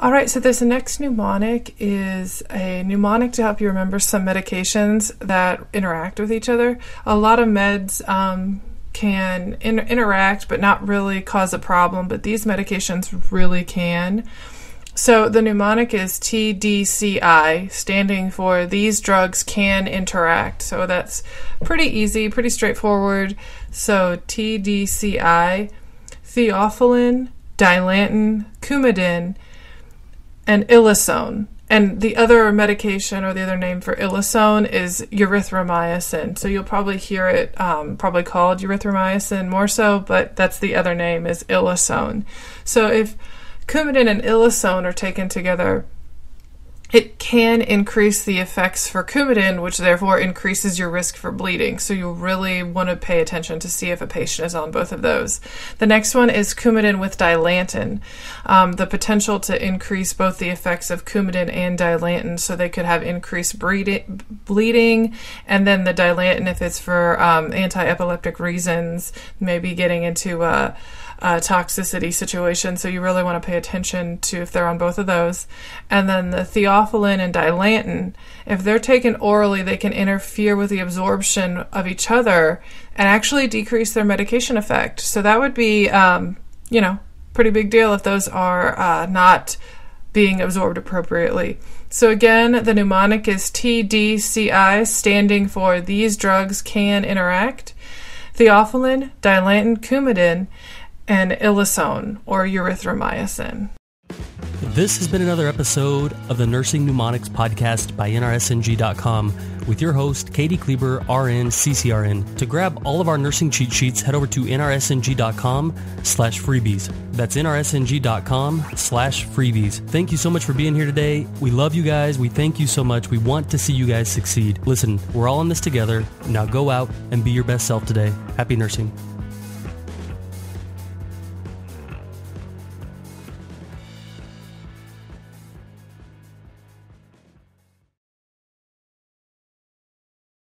All right, so this next mnemonic is a mnemonic to help you remember some medications that interact with each other. A lot of meds um, can in- interact but not really cause a problem, but these medications really can. So the mnemonic is TDCI, standing for these drugs can interact. So that's pretty easy, pretty straightforward. So TDCI, theophylline, dilantin, coumadin, and ilosone. And the other medication or the other name for ilosone is erythromycin. So you'll probably hear it um, probably called erythromycin more so, but that's the other name is ilosone. So if coumadin and ilosone are taken together, it can increase the effects for Coumadin, which therefore increases your risk for bleeding. So you really want to pay attention to see if a patient is on both of those. The next one is Coumadin with Dilantin. Um, the potential to increase both the effects of Coumadin and Dilantin, so they could have increased bleeding, and then the Dilantin, if it's for um, anti-epileptic reasons, maybe getting into a uh, toxicity situation. So you really want to pay attention to if they're on both of those. And then the theophylline and dilantin, if they're taken orally, they can interfere with the absorption of each other and actually decrease their medication effect. So that would be, um, you know, pretty big deal if those are uh, not being absorbed appropriately. So again, the mnemonic is TDCI, standing for these drugs can interact. Theophylline, dilantin, coumadin, and ilosone or erythromycin. This has been another episode of the Nursing Mnemonics podcast by NRSNG.com with your host, Katie Kleber, RN, CCRN. To grab all of our nursing cheat sheets, head over to NRSNG.com slash freebies. That's NRSNG.com slash freebies. Thank you so much for being here today. We love you guys. We thank you so much. We want to see you guys succeed. Listen, we're all in this together. Now go out and be your best self today. Happy nursing.